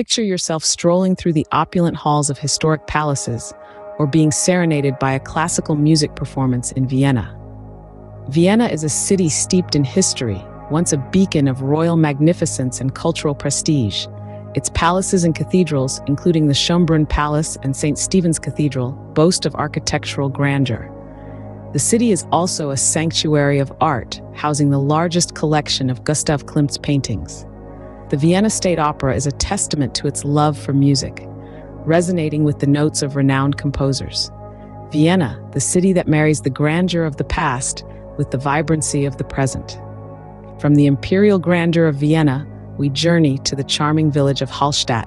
Picture yourself strolling through the opulent halls of historic palaces or being serenaded by a classical music performance in Vienna. Vienna is a city steeped in history, once a beacon of royal magnificence and cultural prestige. Its palaces and cathedrals, including the Schönbrunn Palace and St. Stephen's Cathedral, boast of architectural grandeur. The city is also a sanctuary of art, housing the largest collection of Gustav Klimt's paintings. The Vienna State Opera is a testament to its love for music, resonating with the notes of renowned composers. Vienna, the city that marries the grandeur of the past with the vibrancy of the present. From the imperial grandeur of Vienna, we journey to the charming village of Hallstatt.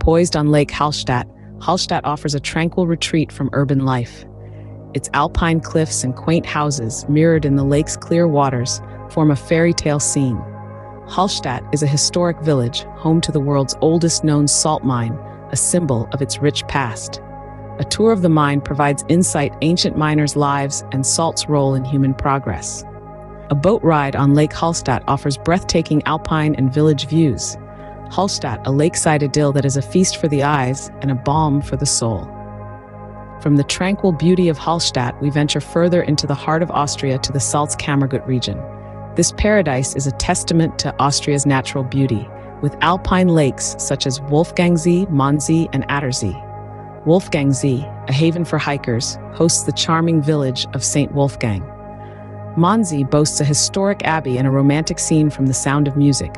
Poised on Lake Hallstatt, Hallstatt offers a tranquil retreat from urban life. Its alpine cliffs and quaint houses, mirrored in the lake's clear waters, form a fairy tale scene. Hallstatt is a historic village, home to the world's oldest known salt mine, a symbol of its rich past. A tour of the mine provides insight ancient miners' lives and salt's role in human progress. A boat ride on Lake Hallstatt offers breathtaking alpine and village views. Hallstatt, a lakeside idyll that is a feast for the eyes and a balm for the soul. From the tranquil beauty of Hallstatt, we venture further into the heart of Austria to the Salzkammergut region. This paradise is a testament to Austria's natural beauty, with alpine lakes such as Wolfgangsee, Mondsee, and Attersee. Wolfgangsee, a haven for hikers, hosts the charming village of St. Wolfgang. Mondsee boasts a historic abbey and a romantic scene from The Sound of Music.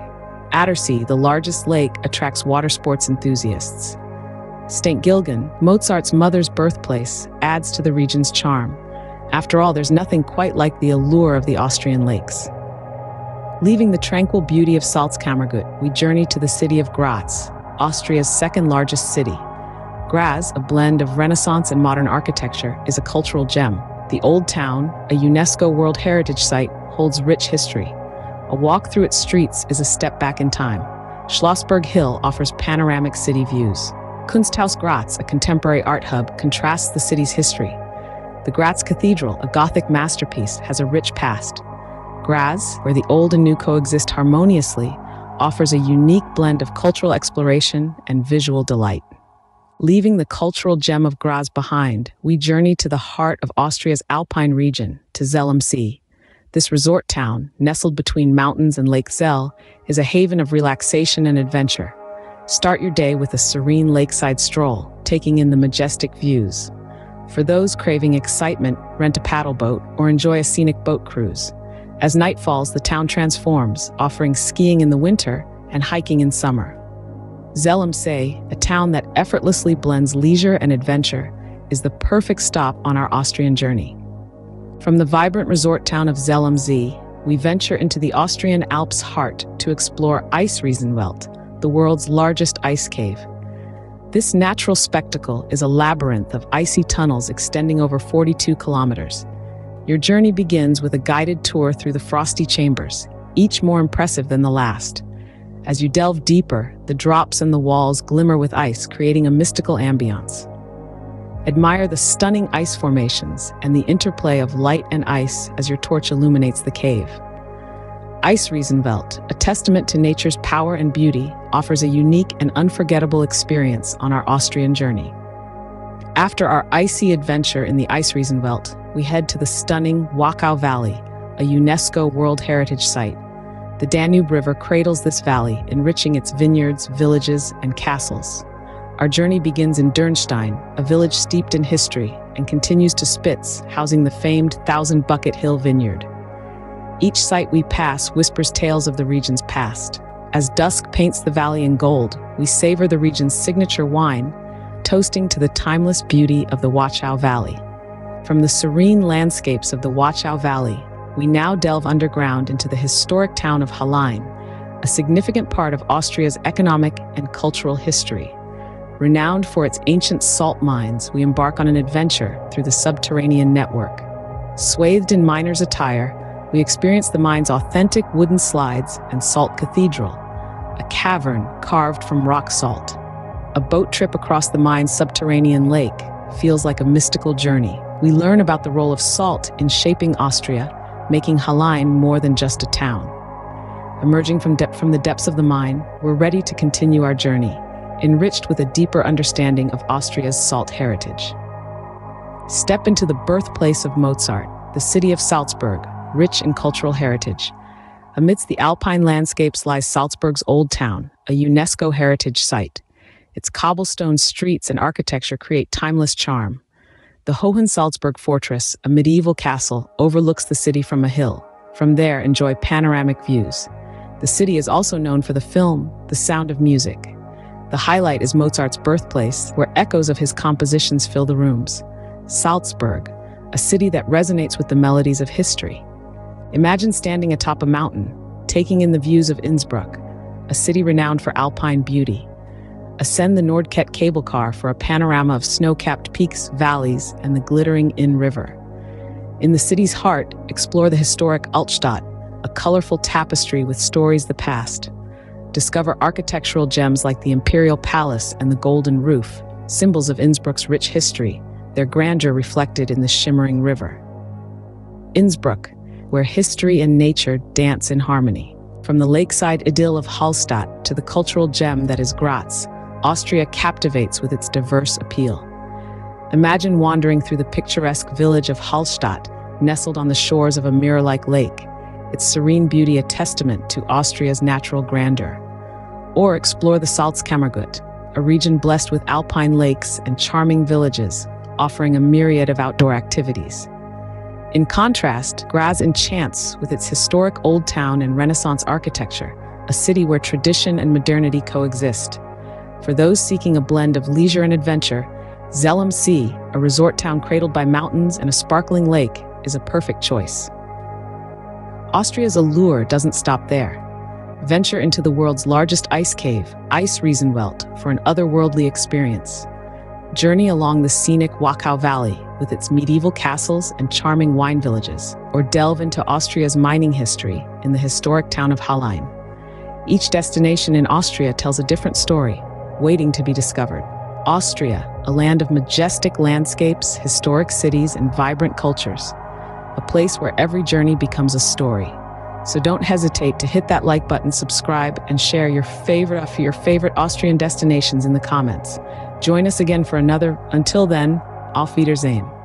Attersee, the largest lake, attracts water sports enthusiasts. St. Gilgen, Mozart's mother's birthplace, adds to the region's charm. After all, there's nothing quite like the allure of the Austrian lakes. Leaving the tranquil beauty of Salzkammergut, we journey to the city of Graz, Austria's second largest city. Graz, a blend of Renaissance and modern architecture, is a cultural gem. The Old Town, a UNESCO World Heritage Site, holds rich history. A walk through its streets is a step back in time. Schlossberg Hill offers panoramic city views. Kunsthaus Graz, a contemporary art hub, contrasts the city's history. The Graz Cathedral, a Gothic masterpiece, has a rich past. Graz, where the old and new coexist harmoniously, offers a unique blend of cultural exploration and visual delight. Leaving the cultural gem of Graz behind, we journey to the heart of Austria's Alpine region, to Zell am See. This resort town, nestled between mountains and Lake Zell, is a haven of relaxation and adventure. Start your day with a serene lakeside stroll, taking in the majestic views. For those craving excitement, rent a paddle boat or enjoy a scenic boat cruise. As night falls, the town transforms, offering skiing in the winter and hiking in summer. Zell am See, a town that effortlessly blends leisure and adventure, is the perfect stop on our Austrian journey. From the vibrant resort town of Zell am See, we venture into the Austrian Alps' heart to explore Eisriesenwelt, the world's largest ice cave. This natural spectacle is a labyrinth of icy tunnels extending over 42 kilometers. Your journey begins with a guided tour through the frosty chambers, each more impressive than the last. As you delve deeper, the drops in the walls glimmer with ice, creating a mystical ambiance. Admire the stunning ice formations and the interplay of light and ice as your torch illuminates the cave. Ice Eisriesenwelt, a testament to nature's power and beauty, offers a unique and unforgettable experience on our Austrian journey. After our icy adventure in the Ice Eisriesenwelt, we head to the stunning Wachau Valley, a UNESCO World Heritage Site. The Danube River cradles this valley, enriching its vineyards, villages, and castles. Our journey begins in Dürnstein, a village steeped in history, and continues to Spitz, housing the famed Thousand Bucket Hill Vineyard. Each site we pass whispers tales of the region's past. As dusk paints the valley in gold, we savor the region's signature wine, toasting to the timeless beauty of the Wachau Valley. From the serene landscapes of the Wachau Valley, we now delve underground into the historic town of Hallein, a significant part of Austria's economic and cultural history. Renowned for its ancient salt mines, we embark on an adventure through the subterranean network. Swathed in miner's attire, we experience the mine's authentic wooden slides and salt cathedral, a cavern carved from rock salt. A boat trip across the mine's subterranean lake feels like a mystical journey. We learn about the role of salt in shaping Austria making Hallein more than just a town. Emerging from, from the depths of the mine, we're ready to continue our journey, enriched with a deeper understanding of Austria's salt heritage. Step into the birthplace of Mozart, the city of Salzburg, rich in cultural heritage. Amidst the alpine landscapes lies Salzburg's Old Town, a UNESCO heritage site. Its cobblestone streets and architecture create timeless charm. The Hohensalzburg Fortress, a medieval castle, overlooks the city from a hill. From there, enjoy panoramic views. The city is also known for the film The Sound of Music. The highlight is Mozart's birthplace, where echoes of his compositions fill the rooms. Salzburg, a city that resonates with the melodies of history. Imagine standing atop a mountain, taking in the views of Innsbruck, a city renowned for alpine beauty. Ascend the Nordkette cable car for a panorama of snow-capped peaks, valleys, and the glittering Inn River. In the city's heart, explore the historic Altstadt, a colorful tapestry with stories of the past. Discover architectural gems like the Imperial Palace and the Golden Roof, symbols of Innsbruck's rich history, their grandeur reflected in the shimmering river. Innsbruck, where history and nature dance in harmony. From the lakeside idyll of Hallstatt to the cultural gem that is Graz, Austria captivates with its diverse appeal. Imagine wandering through the picturesque village of Hallstatt, nestled on the shores of a mirror-like lake, its serene beauty a testament to Austria's natural grandeur. Or explore the Salzkammergut, a region blessed with alpine lakes and charming villages, offering a myriad of outdoor activities. In contrast, Graz enchants with its historic old town and Renaissance architecture, a city where tradition and modernity coexist. For those seeking a blend of leisure and adventure, Zell am See, a resort town cradled by mountains and a sparkling lake, is a perfect choice. Austria's allure doesn't stop there. Venture into the world's largest ice cave, Eis Riesenwelt, for an otherworldly experience. Journey along the scenic Wachau Valley with its medieval castles and charming wine villages, or delve into Austria's mining history in the historic town of Hallein. Each destination in Austria tells a different story, waiting to be discovered. Austria, a land of majestic landscapes, historic cities, and vibrant cultures. A place where every journey becomes a story. So don't hesitate to hit that like button, subscribe, and share your favorite uh, your favorite Austrian destinations in the comments. Join us again for another. Until then, auf Wiedersehen.